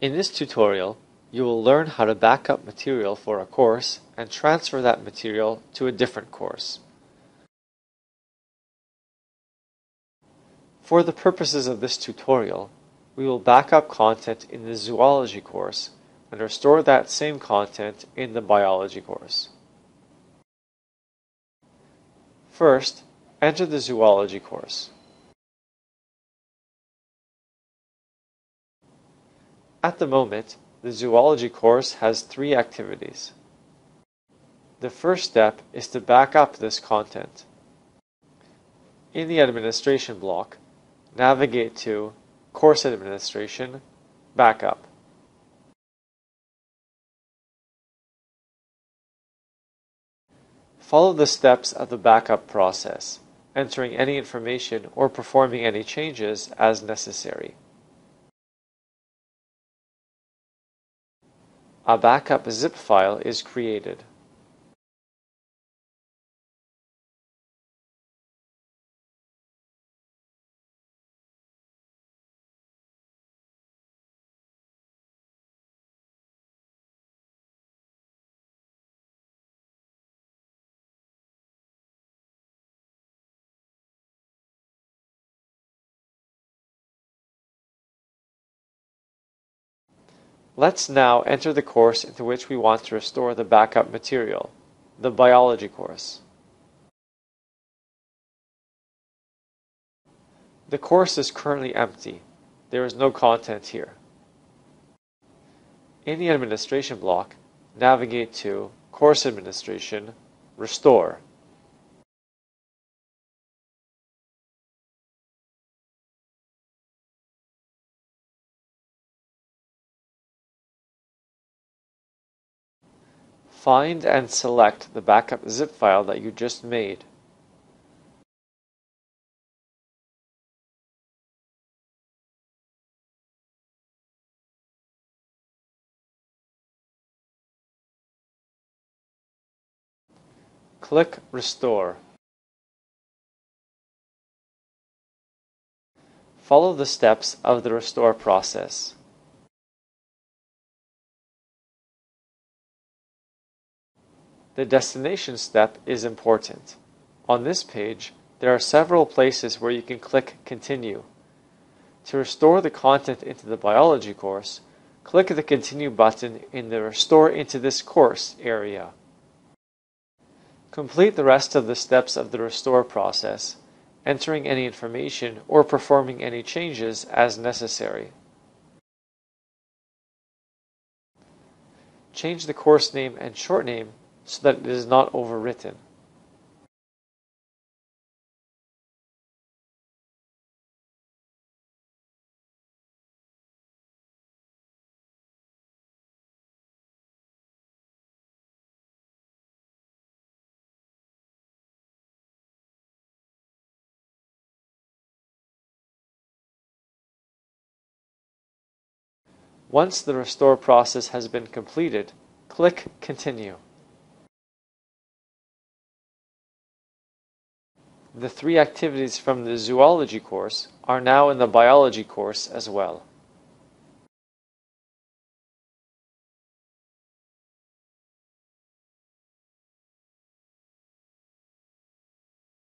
In this tutorial, you will learn how to back up material for a course and transfer that material to a different course. For the purposes of this tutorial, we will back up content in the zoology course and restore that same content in the biology course. First, enter the zoology course. At the moment, the zoology course has three activities. The first step is to back up this content. In the administration block, navigate to Course Administration, Backup. Follow the steps of the backup process, entering any information or performing any changes as necessary. A backup zip file is created. Let's now enter the course into which we want to restore the backup material, the biology course. The course is currently empty. There is no content here. In the administration block, navigate to Course Administration, Restore. Find and select the backup zip file that you just made. Click Restore. Follow the steps of the restore process. The destination step is important. On this page, there are several places where you can click Continue. To restore the content into the biology course, click the Continue button in the Restore into this course area. Complete the rest of the steps of the restore process, entering any information or performing any changes as necessary. Change the course name and short name so that it is not overwritten. Once the restore process has been completed, click Continue. The three activities from the zoology course are now in the biology course as well.